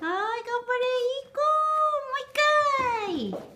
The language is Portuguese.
Ai, que bonito! Muito bem!